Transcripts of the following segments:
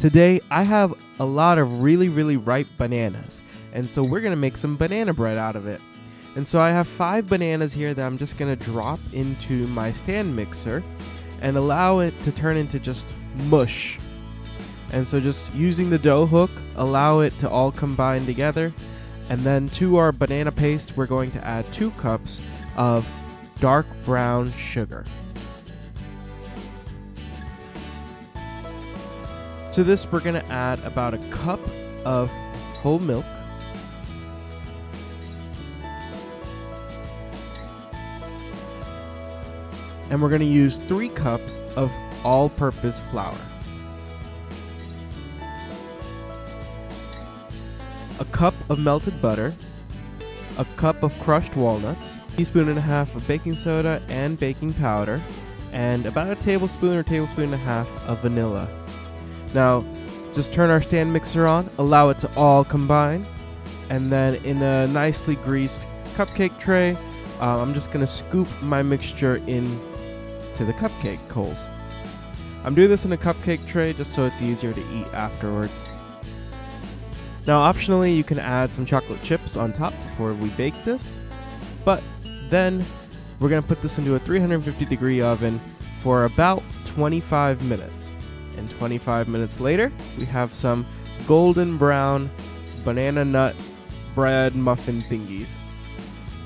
Today, I have a lot of really, really ripe bananas, and so we're gonna make some banana bread out of it. And so I have five bananas here that I'm just gonna drop into my stand mixer and allow it to turn into just mush. And so just using the dough hook, allow it to all combine together. And then to our banana paste, we're going to add two cups of dark brown sugar. To this, we're going to add about a cup of whole milk. And we're going to use three cups of all purpose flour. A cup of melted butter, a cup of crushed walnuts, teaspoon and a half of baking soda and baking powder, and about a tablespoon or tablespoon and a half of vanilla. Now, just turn our stand mixer on, allow it to all combine, and then in a nicely greased cupcake tray, uh, I'm just going to scoop my mixture in to the cupcake coals. I'm doing this in a cupcake tray just so it's easier to eat afterwards. Now, optionally, you can add some chocolate chips on top before we bake this, but then we're going to put this into a 350 degree oven for about 25 minutes. And 25 minutes later, we have some golden brown banana nut bread muffin thingies.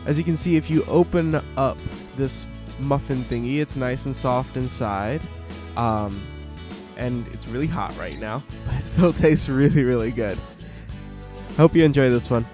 As you can see, if you open up this muffin thingy, it's nice and soft inside. Um, and it's really hot right now, but it still tastes really, really good. Hope you enjoy this one.